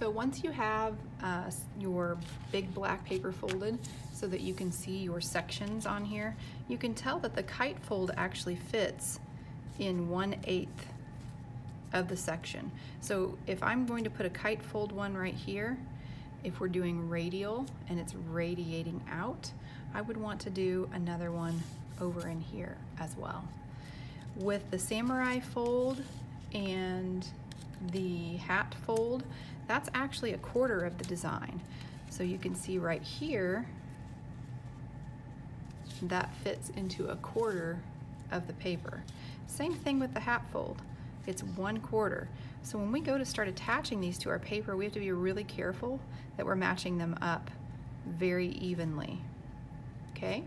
So once you have uh, your big black paper folded so that you can see your sections on here, you can tell that the kite fold actually fits in one eighth of the section. So if I'm going to put a kite fold one right here, if we're doing radial and it's radiating out, I would want to do another one over in here as well. With the samurai fold and the hat fold, that's actually a quarter of the design. So you can see right here, that fits into a quarter of the paper. Same thing with the hat fold. It's one quarter. So when we go to start attaching these to our paper, we have to be really careful that we're matching them up very evenly. Okay?